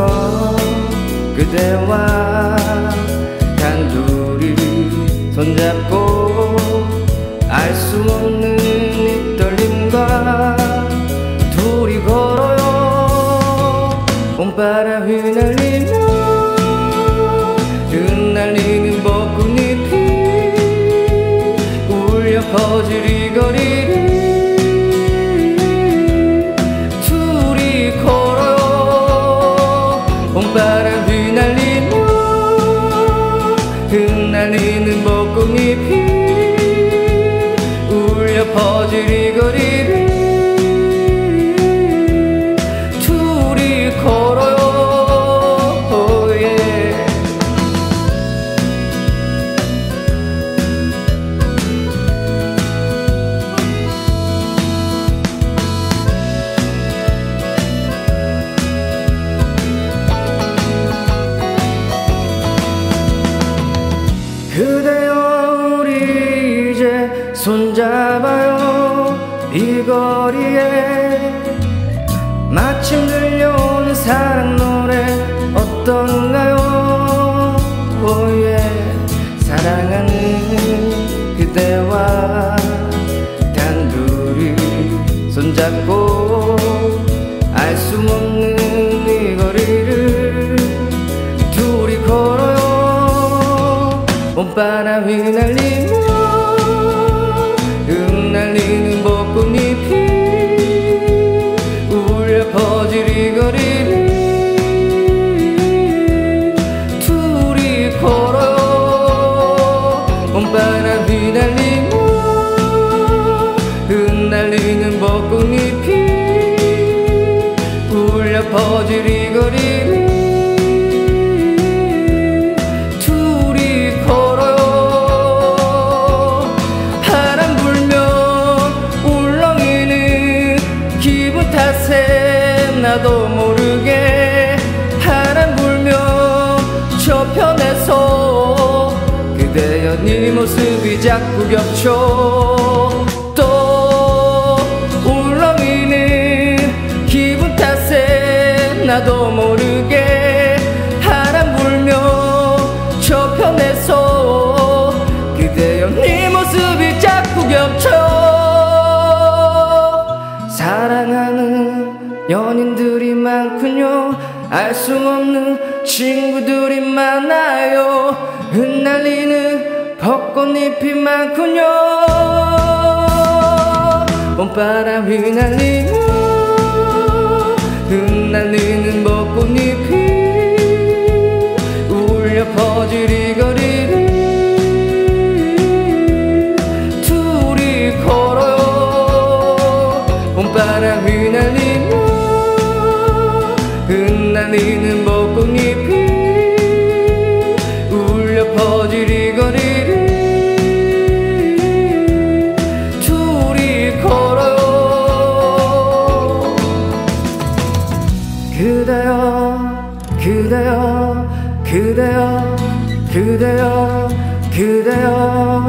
걸어 그대와 단둘이 손잡고 알 수 없는 이 떨림과 둘이 걸어요. 봄바람 휘날리 날리는 벚꽃잎이 울려 퍼질 이 거리 손잡아요. 이 거리에 마침 들려오는 사랑 노래 어떤가요? 오예. 사랑하는 그대와 단둘이 손잡고 알 수 없는 이 거리를 둘이 걸어요. 봄바람 휘날리 거리를 둘이 걸어요. 바람 불면 울렁이는 기분 탓에 나도 모르게. 바람 불면 저편에서 그대여 네 모습이 자꾸 겹쳐 나도 모르게 바람 불면 저편에서 그대여 네 모습이 자꾸 겹쳐. 사랑하는 연인들이 많군요. 알 수 없는 친구들이 많아요. 흩날리는 벚꽃잎이 많군요. 봄바람 휘날리며 흩날리는 거리를 둘이 걸어요. 봄바람 휘날리며 흩날리는 벚꽃잎이 울려 퍼질 이 거리를 둘이 걸어요. 그대여 그대여 그대여 그대여 그대여